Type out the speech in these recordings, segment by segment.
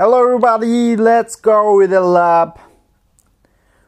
Hello everybody, let's go with the lab.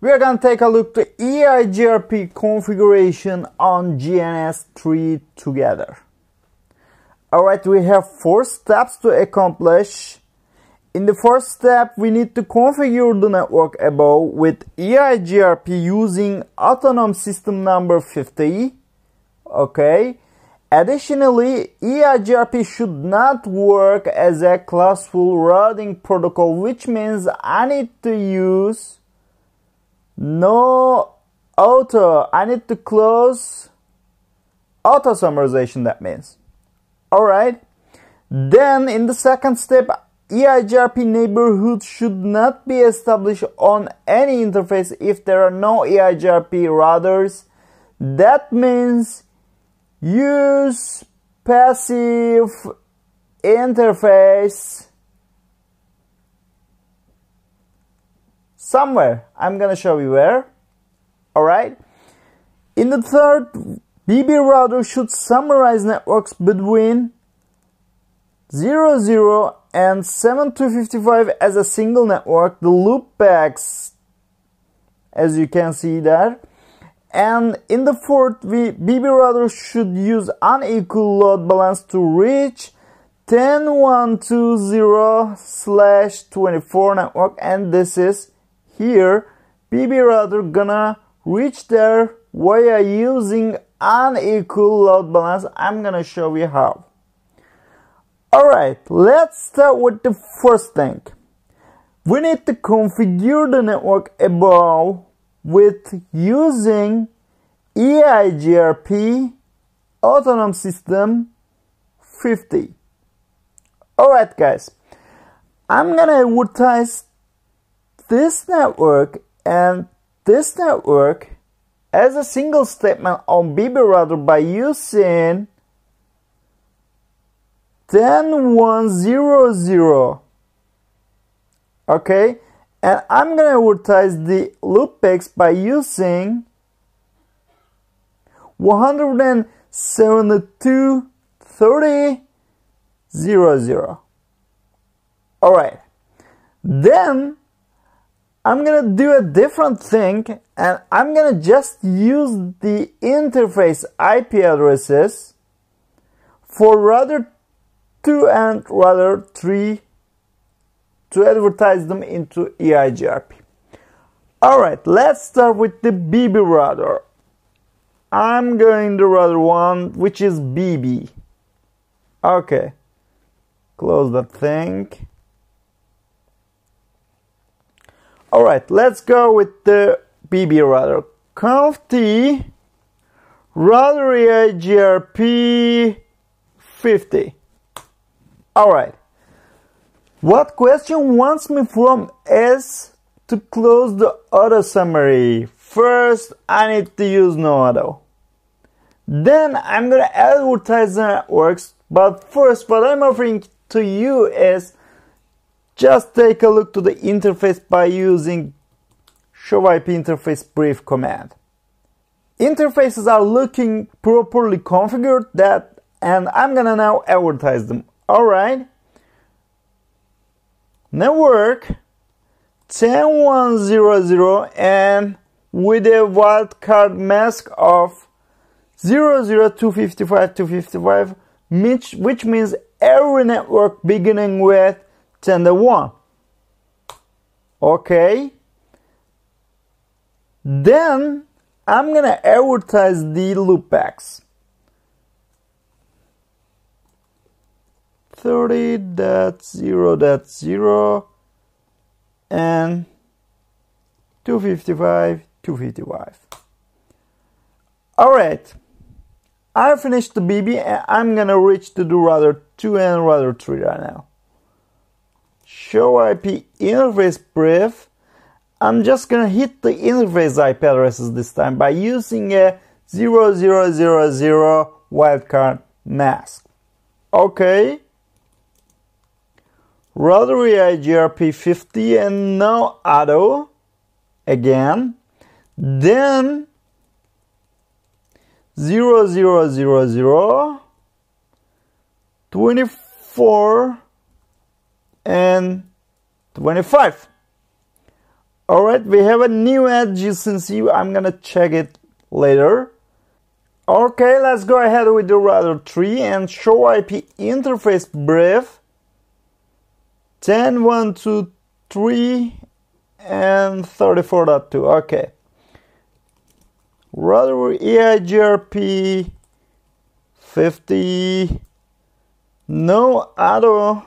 We're gonna take a look at EIGRP configuration on GNS3 together. Alright, we have four steps to accomplish. In the first step, we need to configure the network above with EIGRP using autonomous system number 50. Okay. Additionally, EIGRP should not work as a classful routing protocol, which means I need to use no auto. I need to close auto summarization, that means. Alright. Then in the second step, EIGRP neighborhood should not be established on any interface if there are no EIGRP routers. That means use passive interface somewhere. I'm gonna show you where. Alright. In the third, BB router should summarize networks between 00 and 7255 as a single network. The loopbacks, as you can see there, and in the fourth, we, BB router should use unequal load balance to reach 10120 slash 24 network and this is here BB router gonna reach there via using unequal load balance. I'm gonna show you how. Alright, let's start with the first thing. We need to configure the network above with using EIGRP Autonomous System 50. Alright guys, I'm gonna advertise this network and this network as a single statement on BB router by using 10100 okay and I'm gonna advertise the loopbacks by using 172.30.00 alright. Then I'm gonna do a different thing and I'm gonna just use the interface IP addresses for router 2 and router 3 to advertise them into EIGRP. Alright, let's start with the BB router. I'm going to router 1, which is BB. Okay, close that thing. Alright, let's go with the BB router. Conft router EIGRP 50. Alright. What question wants me from is to close the auto summary. First, I need to use no auto. Then I'm gonna advertise the networks. But first, what I'm offering to you is just take a look to the interface by using show IP interface brief command. Interfaces are looking properly configured that and I'm gonna now advertise them. Alright network 10100 and with a wildcard mask of 00255 255 which, which means every network beginning with 10 to 1 okay. Then I'm gonna advertise the loopbacks 30.0.0 and 255 255 alright I finished the BB and I'm gonna reach to do router 2 and router 3 right now. Show IP interface brief I'm just gonna hit the interface IP addresses this time by using a 0000 wildcard mask. Okay Router EIGRP 50 and now auto again then 0 0 0 0 24 and 25. Alright, we have a new adjacency. I'm gonna check it later. Okay, let's go ahead with the router 3 and show IP interface brief 10, 1, 2, 3 and 34.2. Okay. Router EIGRP 50 no auto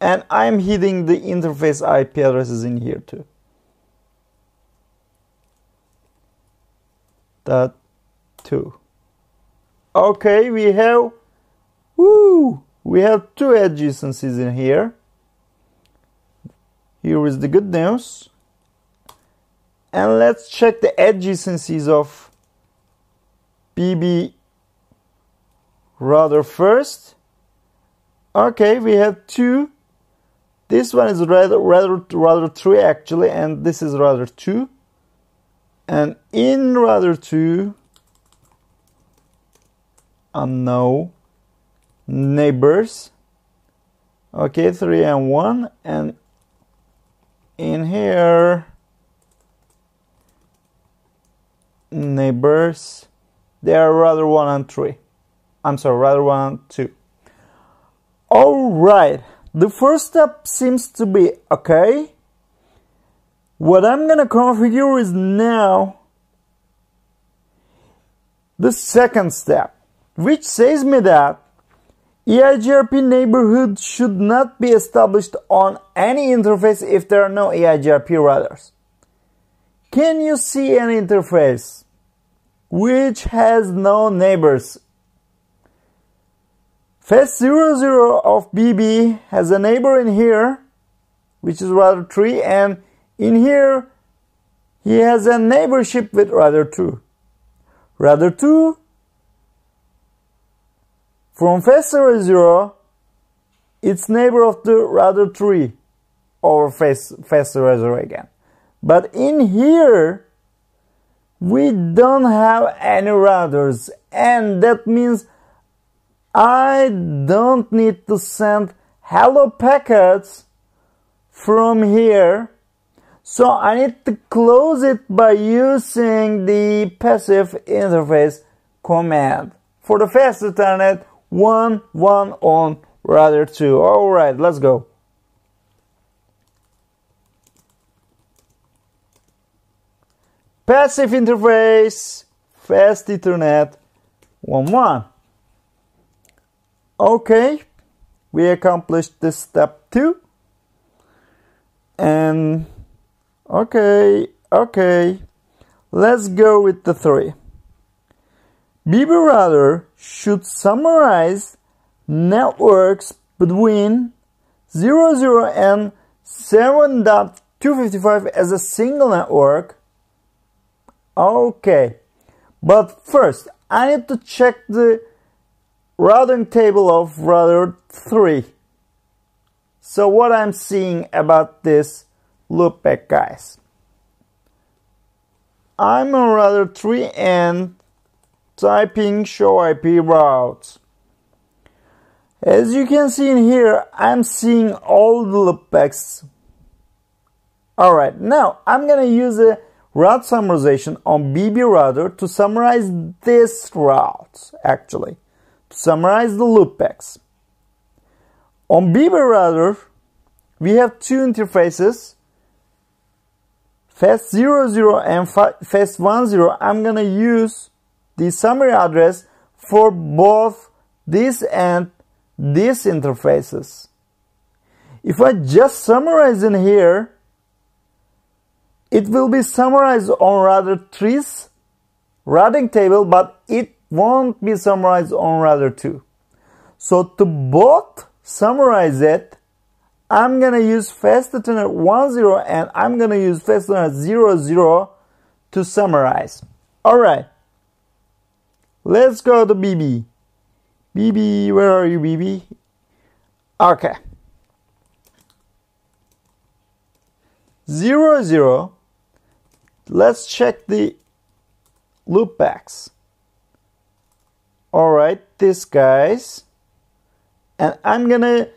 and I'm hitting the interface IP addresses in here too. That two. Okay, we have woo, we have two adjacencies in here. Here is the good news. And let's check the adjacencies of BB router first. Okay, we have two this one is rather rather router 3 actually, and this is router 2. And in router 2, uh, no neighbors. Okay, 3 and 1. And in here, neighbors, they are router 1 and 3. I'm sorry, router 1 and 2. All right. The first step seems to be okay. What I'm gonna configure is now the second step, which says me that EIGRP neighborhood should not be established on any interface if there are no EIGRP routers. Can you see an interface which has no neighbors Fast00 of BB has a neighbor in here, which is router 3, and in here he has a neighborship with router 2. Router 2 from Fast00 it's neighbor of the router 3 over Fast, Fast00 again. But in here we don't have any routers and that means I don't need to send hello packets from here. So I need to close it by using the passive interface command. For the fast Ethernet, 1, 1 on, router 2. Alright, let's go. Passive interface, fast Ethernet, 1, 1. Okay, we accomplished this step two. And okay, okay, let's go with the three. BB router should summarize networks between 00 and 7.255 as a single network. Okay, but first I need to check the routing table of router 3. So what I'm seeing about this loopback guys. I'm on router 3 and typing show IP routes. As you can see in here, I'm seeing all the loopbacks. Alright, now I'm gonna use a route summarization on BB router to summarize this route actually. To summarize the loopbacks. On BB router, we have two interfaces, fast00 and fast10. I'm gonna use the summary address for both this and these interfaces. If I just summarize in here, it will be summarized on router 3's routing table, but it won't be summarized on router 2. So to both summarize it, I'm gonna use fast Ethernet 10 and I'm gonna use fast Ethernet 00 to summarize. Alright. Let's go to BB. BB, where are you, BB? Okay. Zero zero. Let's check the loopbacks all right this guys and I'm gonna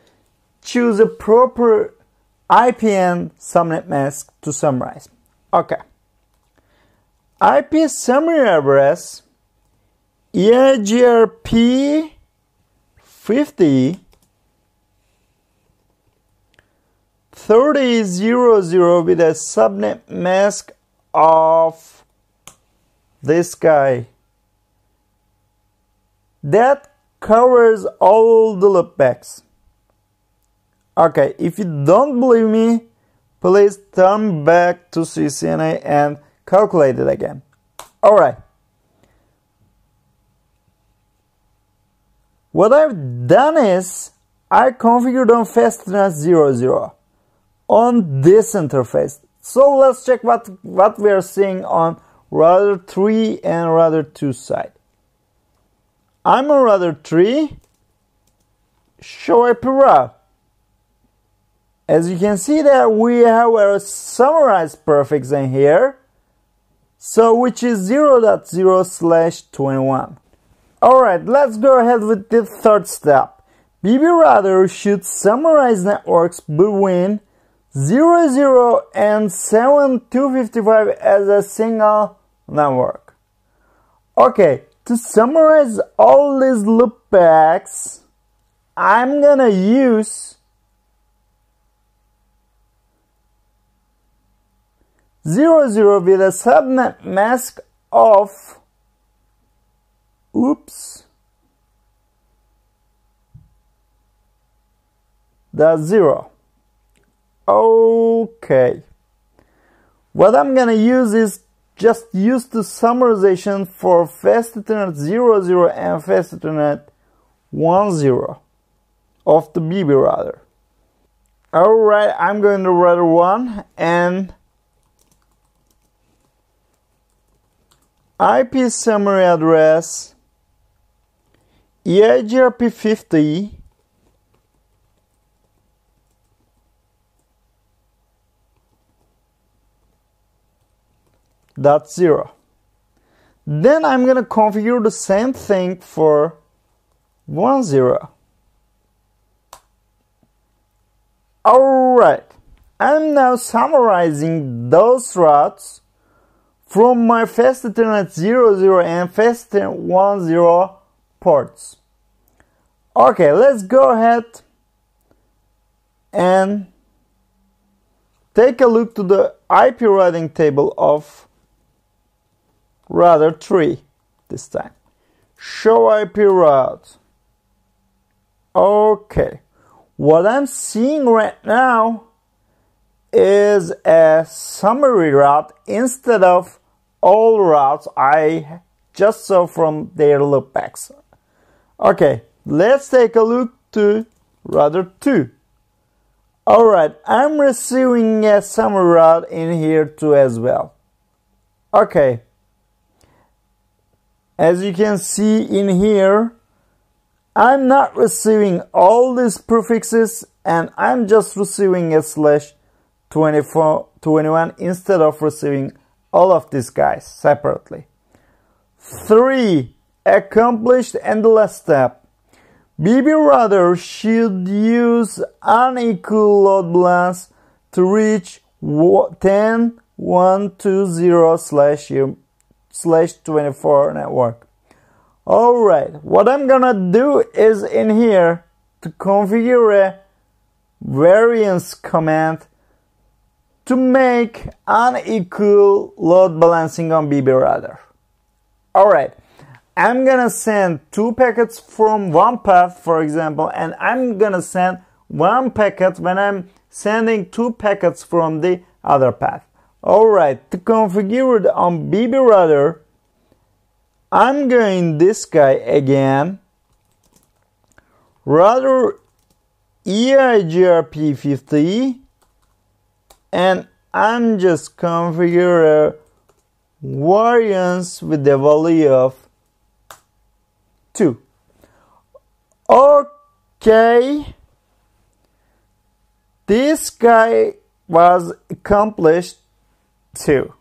choose a proper IP and subnet mask to summarize. Okay. IP summary address EIGRP 50 3000 with a subnet mask of this guy. That covers all the loopbacks. Okay, if you don't believe me, please turn back to CCNA and calculate it again. Alright. What I've done is I configured on FastEthernet 00 on this interface. So let's check what, what we are seeing on router 3 and router 2 side. I'm on router 3, show IP route. As you can see there, we have a summarized prefix in here, so which is 0.0 slash 21. Alright, let's go ahead with the third step. BB router should summarize networks between 00 and 7255 as a single network. Okay, to summarize all these loopbacks, I'm gonna use 00 with a subnet mask of oops. That's zero. Okay. What I'm gonna use is just use the summarization for fast ethernet 00 and fast ethernet 10 of the BB router alright I'm going to router 1 and IP summary address EIGRP50 dot zero. Then I'm gonna configure the same thing for one zero. Alright, I'm now summarizing those routes from my fast Ethernet 00 and fast Ethernet 10 ports. Okay, let's go ahead and take a look to the IP routing table of router 3 this time. Show IP route. Okay, what I'm seeing right now is a summary route instead of all routes I just saw from their loopbacks. Okay, let's take a look to router 2. Alright, I'm receiving a summary route in here too as well. Okay, as you can see in here, I'm not receiving all these prefixes and I'm just receiving a slash 24, 21 instead of receiving all of these guys separately. Three, accomplished and the last step. BB router should use unequal load balance to reach 10 120 slash slash 24 network. Alright, what I'm gonna do is in here to configure a variance command to make unequal load balancing on BB router. Alright, I'm gonna send two packets from one path, for example, and I'm gonna send one packet when I'm sending two packets from the other path. Alright, to configure it on BB router, I'm going this guy again. Router EIGRP50 and I'm just configure variance with the value of 2 okay. This guy was accomplished. Too